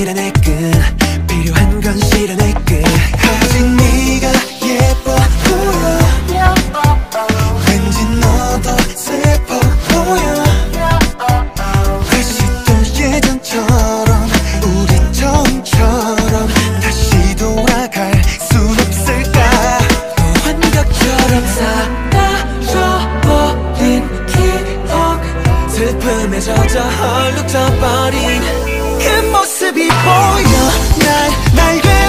실현했군 필요한 건 실현했군 아직 네가 예뻐 보여. 왠지 너도 슬퍼 보여. 다시 또 예전처럼 우리 처음처럼 다시 돌아갈 순 없을까? 환각처럼 사라져버린 기억 슬픔에 젖어 헐룩져버린 그 모습. 이 보여 날, 날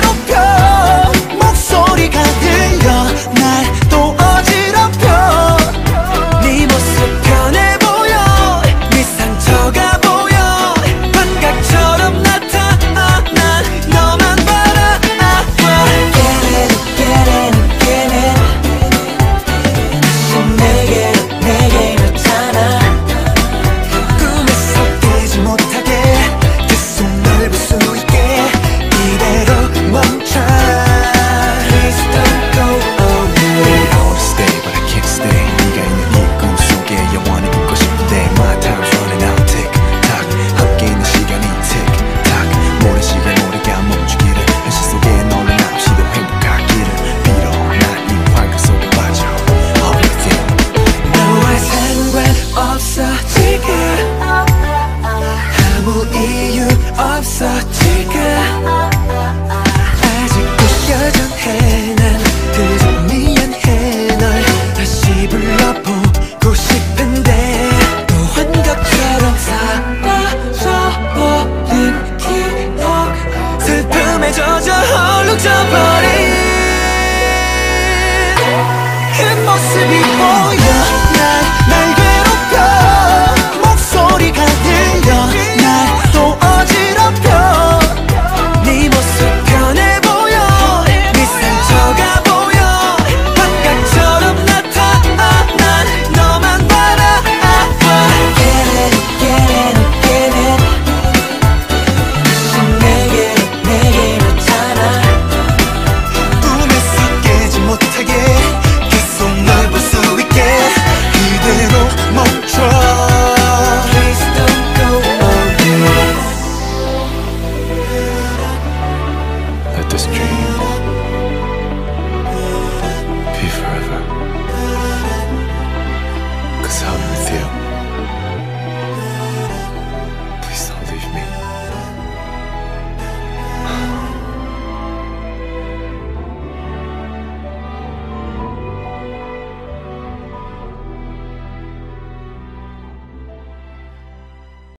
possibilidade.